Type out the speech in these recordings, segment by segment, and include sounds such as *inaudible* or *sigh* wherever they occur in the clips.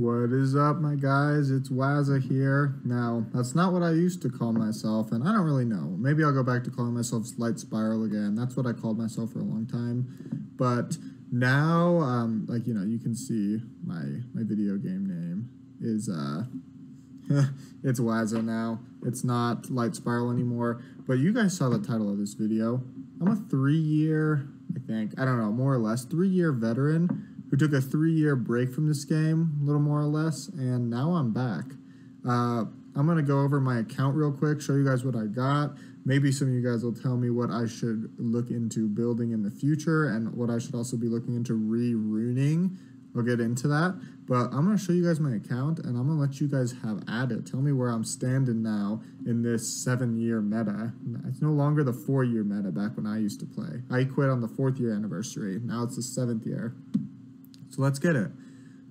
What is up, my guys? It's Wazza here. Now, that's not what I used to call myself, and I don't really know. Maybe I'll go back to calling myself Light Spiral again. That's what I called myself for a long time. But now, um, like you know, you can see my my video game name is uh, *laughs* it's Wazza now. It's not Light Spiral anymore. But you guys saw the title of this video. I'm a three-year, I think, I don't know, more or less, three-year veteran who took a three year break from this game, a little more or less, and now I'm back. Uh, I'm going to go over my account real quick, show you guys what I got. Maybe some of you guys will tell me what I should look into building in the future and what I should also be looking into re runing. We'll get into that. But I'm going to show you guys my account and I'm going to let you guys have at it. Tell me where I'm standing now in this seven year meta. It's no longer the four year meta back when I used to play. I quit on the fourth year anniversary. Now it's the seventh year. So let's get it.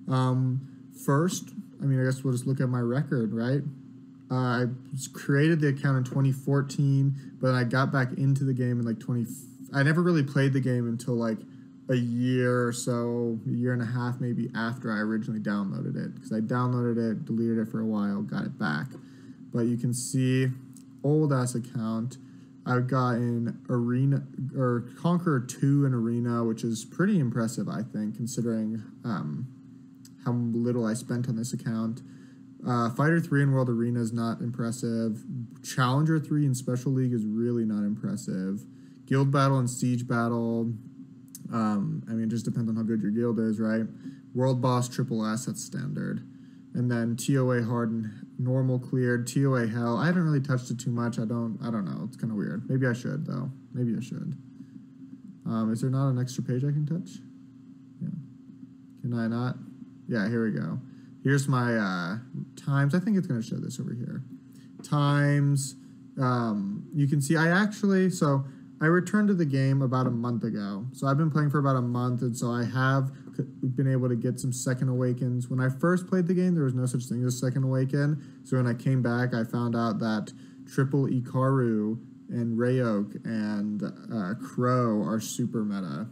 Um, first, I mean, I guess we'll just look at my record, right? Uh, I created the account in 2014, but I got back into the game in like 20. I never really played the game until like a year or so, a year and a half maybe after I originally downloaded it. Because I downloaded it, deleted it for a while, got it back. But you can see old ass account. I've gotten Arena or Conqueror 2 in Arena, which is pretty impressive, I think, considering um, how little I spent on this account. Uh, Fighter 3 in World Arena is not impressive. Challenger 3 in Special League is really not impressive. Guild Battle and Siege Battle, um, I mean, it just depends on how good your guild is, right? World Boss Triple that's standard. And then TOA Hard and normal cleared, TOA hell. I haven't really touched it too much. I don't I don't know. It's kind of weird. Maybe I should though. Maybe I should. Um, is there not an extra page I can touch? Yeah. Can I not? Yeah, here we go. Here's my uh, times. I think it's going to show this over here. Times. Um, you can see I actually so I returned to the game about a month ago. So I've been playing for about a month, and so I have been able to get some Second Awakens. When I first played the game, there was no such thing as Second Awaken. So when I came back, I found out that Triple Icaru and Raoq and uh, Crow are super meta.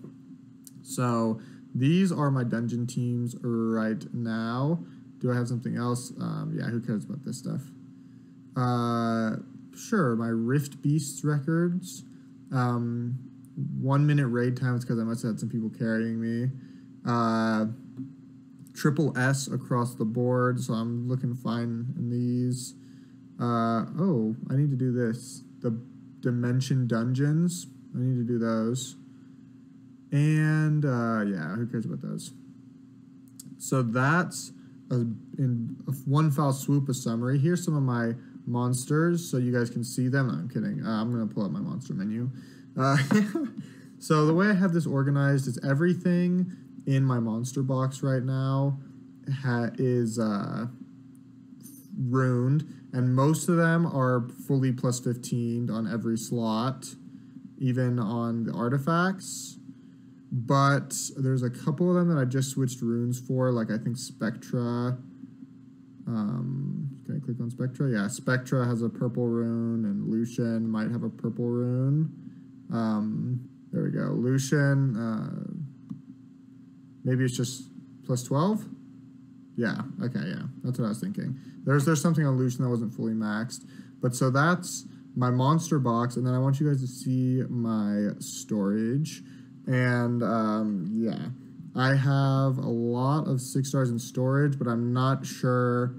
So these are my dungeon teams right now. Do I have something else? Um, yeah, who cares about this stuff? Uh, sure, my Rift Beasts records. Um, one minute raid times because I must have had some people carrying me. Uh, triple S across the board, so I'm looking fine in these. Uh, oh, I need to do this. The Dimension Dungeons. I need to do those. And uh, yeah, who cares about those? So that's a, in one foul swoop a summary. Here's some of my monsters so you guys can see them. No, I'm kidding. Uh, I'm going to pull up my monster menu. Uh, *laughs* so the way I have this organized is everything in my monster box right now is uh, runed, and most of them are fully plus 15 on every slot, even on the artifacts. But there's a couple of them that I just switched runes for, like I think Spectra um, can I click on Spectra? Yeah, Spectra has a purple rune, and Lucian might have a purple rune. Um, there we go. Lucian, uh, maybe it's just plus 12? Yeah, okay, yeah. That's what I was thinking. There's, there's something on Lucian that wasn't fully maxed. But so that's my monster box, and then I want you guys to see my storage. And um, yeah. I have a lot of six stars in storage, but I'm not sure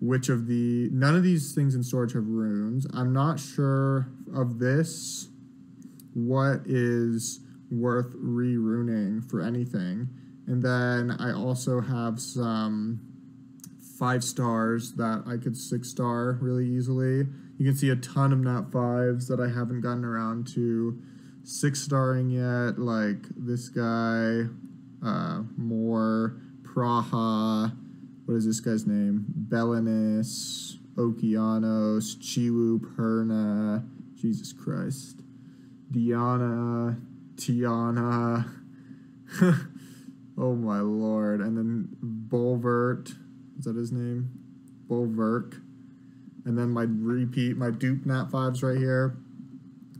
which of the. None of these things in storage have runes. I'm not sure of this what is worth re runing for anything. And then I also have some five stars that I could six star really easily. You can see a ton of nat fives that I haven't gotten around to six starring yet, like this guy uh, more Praha. What is this guy's name? Belinus, Okeanos, Chiwu, Perna. Jesus Christ. Diana, Tiana. *laughs* oh my lord. And then Bulvert. Is that his name? Bulverk. And then my repeat, my dupe nat fives right here.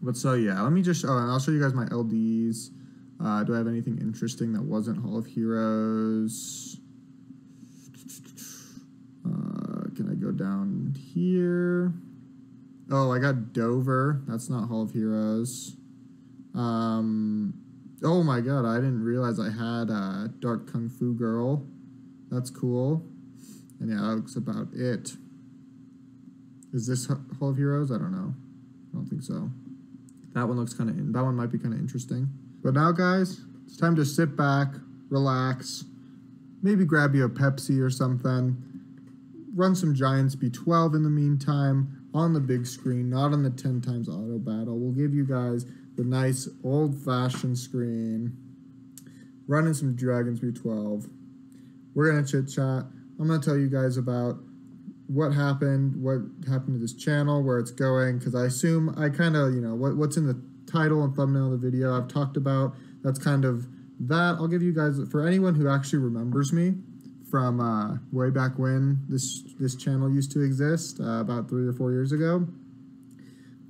But so yeah, let me just, oh, and I'll show you guys my LDs. Uh, do I have anything interesting that wasn't Hall of Heroes? happened here? Oh, I got Dover. That's not Hall of Heroes. Um, oh my god, I didn't realize I had uh, Dark Kung Fu Girl. That's cool. And yeah, that looks about it. Is this Hall of Heroes? I don't know. I don't think so. That one looks kind of. That one might be kind of interesting. But now, guys, it's time to sit back, relax, maybe grab you a Pepsi or something. Run some Giants B12 in the meantime on the big screen, not on the 10 times auto battle. We'll give you guys the nice old fashioned screen. Running some Dragons B12. We're going to chit chat. I'm going to tell you guys about what happened, what happened to this channel, where it's going, because I assume I kind of, you know, what, what's in the title and thumbnail of the video I've talked about. That's kind of that. I'll give you guys, for anyone who actually remembers me from uh, way back when this this channel used to exist, uh, about three or four years ago,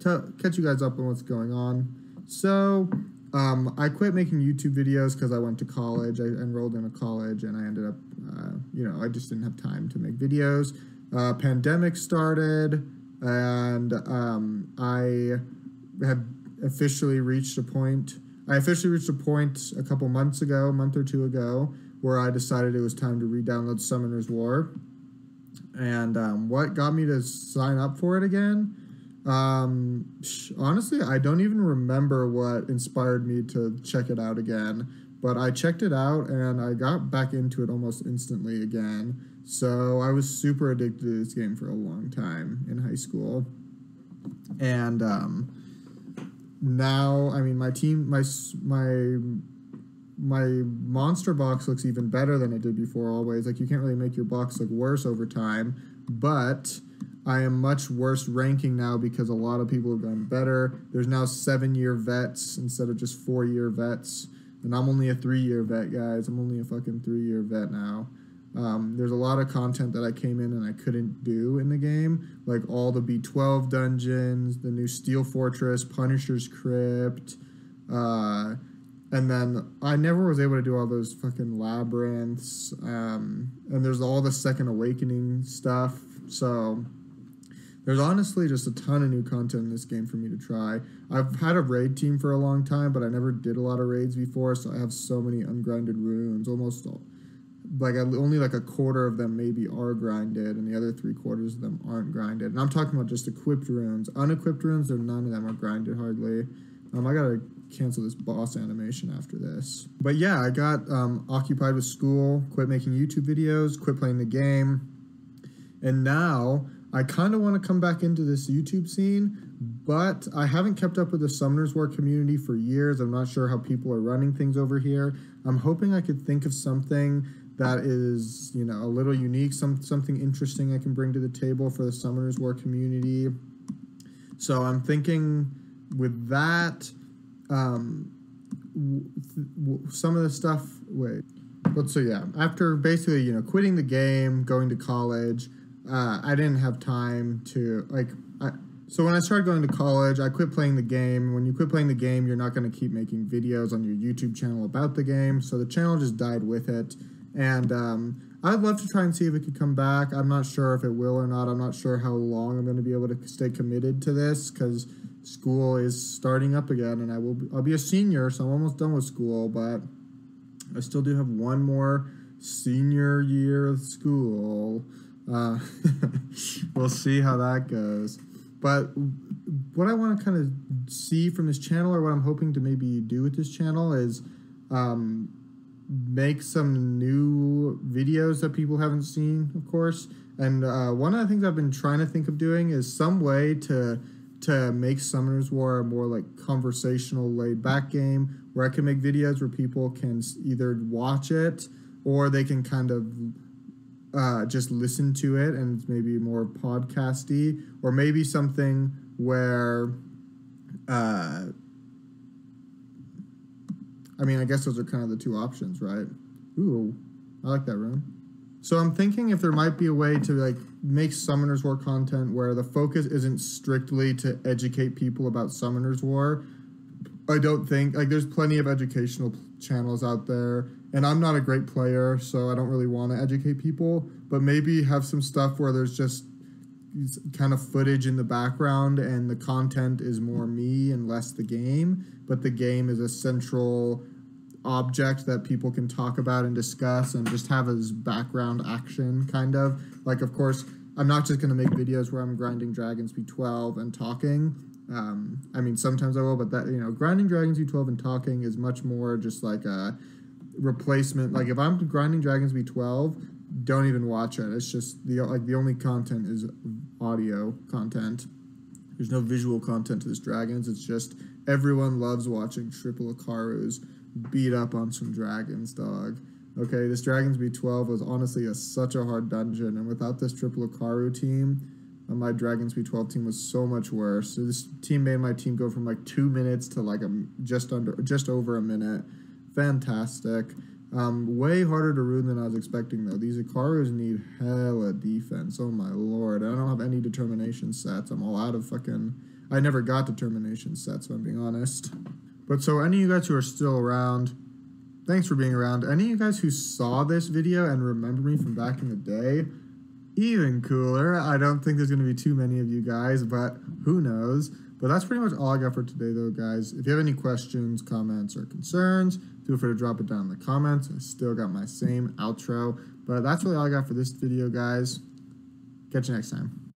to catch you guys up on what's going on. So, um, I quit making YouTube videos because I went to college. I enrolled in a college and I ended up, uh, you know, I just didn't have time to make videos uh, pandemic started, and um, I had officially reached a point. I officially reached a point a couple months ago, a month or two ago, where I decided it was time to re-download Summoner's War. And um, what got me to sign up for it again? Um, honestly, I don't even remember what inspired me to check it out again. But I checked it out and I got back into it almost instantly again. So I was super addicted to this game for a long time in high school. And um, now, I mean, my team, my my my monster box looks even better than it did before. Always, like you can't really make your box look worse over time, but I am much worse ranking now because a lot of people have gone better. There's now seven year vets instead of just four year vets, and I'm only a three year vet, guys. I'm only a fucking three year vet now. Um, there's a lot of content that I came in and I couldn't do in the game, like all the B12 dungeons, the new Steel Fortress, Punisher's Crypt, uh, and then I never was able to do all those fucking labyrinths. Um, and there's all the Second Awakening stuff. So there's honestly just a ton of new content in this game for me to try. I've had a raid team for a long time, but I never did a lot of raids before, so I have so many ungrinded runes, almost all like only like a quarter of them maybe are grinded, and the other three quarters of them aren't grinded. And I'm talking about just equipped runes. Unequipped runes, there none of them are grinded hardly. Um, I gotta cancel this boss animation after this. But yeah, I got um, occupied with school, quit making YouTube videos, quit playing the game, and now I kind of want to come back into this YouTube scene, but I haven't kept up with the Summoners War community for years. I'm not sure how people are running things over here. I'm hoping I could think of something that is you know a little unique, some something interesting I can bring to the table for the Summoners War community. So I'm thinking with that, um, some of the stuff. Wait, but so yeah, after basically you know quitting the game, going to college, uh, I didn't have time to like. I, so when I started going to college, I quit playing the game. When you quit playing the game, you're not going to keep making videos on your YouTube channel about the game. So the channel just died with it. And um, I'd love to try and see if it could come back. I'm not sure if it will or not. I'm not sure how long I'm going to be able to stay committed to this because school is starting up again, and I will. Be, I'll be a senior, so I'm almost done with school, but I still do have one more senior year of school. Uh, *laughs* we'll see how that goes. But what I want to kind of see from this channel, or what I'm hoping to maybe do with this channel, is um, make some new videos that people haven't seen, of course. And uh, one of the things I've been trying to think of doing is some way to to make Summoners War a more like conversational, laid back game where I can make videos where people can either watch it or they can kind of uh, just listen to it and maybe more podcasty, or maybe something where uh, I mean, I guess those are kind of the two options, right? Ooh, I like that room. So I'm thinking if there might be a way to like make Summoners War content where the focus isn't strictly to educate people about Summoners War. I don't think like there's plenty of educational channels out there, and I'm not a great player, so I don't really want to educate people. But maybe have some stuff where there's just kind of footage in the background and the content is more me and less the game but the game is a central object that people can talk about and discuss and just have as background action kind of. Like of course i'm not just going to make videos where i'm grinding dragons b12 and talking. Um, i mean sometimes i will but that you know grinding dragons b12 and talking is much more just like a replacement. Like if i'm grinding dragons b12 don't even watch it. It's just the like the only content is audio content. There's no visual content to this dragons. It's just everyone loves watching triple Hekarus beat up on some dragons, dog. Okay, this Dragons B12 was honestly a, such a hard dungeon, and without this triple Hekaru team, uh, my Dragons B12 team was so much worse. So this team made my team go from like two minutes to like a just under, just over a minute. Fantastic. Um, way harder to ruin than I was expecting though. These Hekarus need hella defense. Oh my lord. I don't have any determination sets. I'm all out of fucking. I never got determination sets, if I'm being honest. But so any of you guys who are still around, thanks for being around. Any of you guys who saw this video and remember me from back in the day, even cooler. I don't think there's going to be too many of you guys, but who knows. But that's pretty much all I got for today, though, guys. If you have any questions, comments, or concerns, feel free to drop it down in the comments. I still got my same outro. But that's really all I got for this video, guys. Catch you next time.